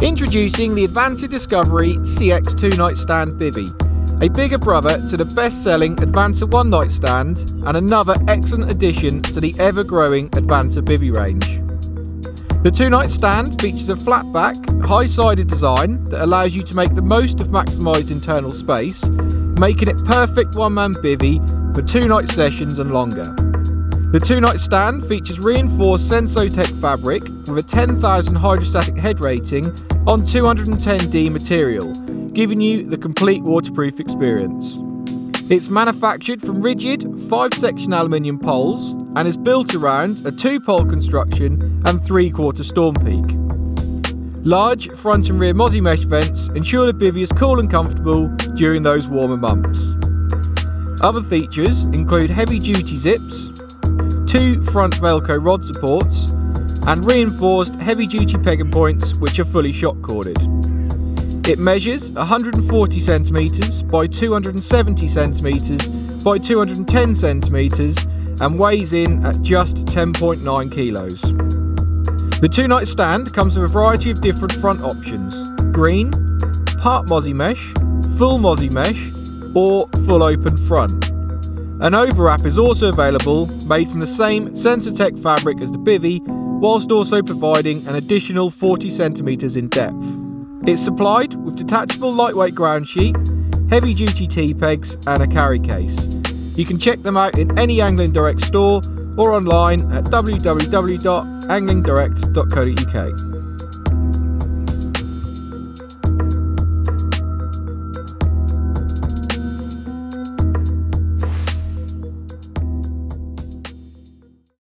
Introducing the Advanta Discovery CX 2 Night Stand Bivy, a bigger brother to the best selling Advanta One Night Stand and another excellent addition to the ever growing Advanta Bivy range. The two night stand features a flat back, high sided design that allows you to make the most of maximised internal space, making it perfect one man bivy for two night sessions and longer. The two night stand features reinforced Senso-Tex fabric with a 10,000 hydrostatic head rating on 210D material, giving you the complete waterproof experience. It's manufactured from rigid 5 section aluminium poles and is built around a two pole construction and 3 quarter storm peak. Large front and rear Mozzie mesh vents ensure the bivy is cool and comfortable during those warmer months. Other features include heavy duty zips, two front Velcro rod supports, and reinforced heavy duty pegging points which are fully shock corded. It measures 140 centimeters by 270 centimeters by 210 centimeters and weighs in at just 10.9 kilos. The two night stand comes with a variety of different front options green, part mozzie mesh, full mozzie mesh, or full open front. An overwrap is also available, made from the same Senso-Tex fabric as the bivy, whilst also providing an additional 40 centimeters in depth. It's supplied with detachable lightweight ground sheet, heavy duty T-pegs and a carry case. You can check them out in any Angling Direct store or online at www.anglingdirect.co.uk.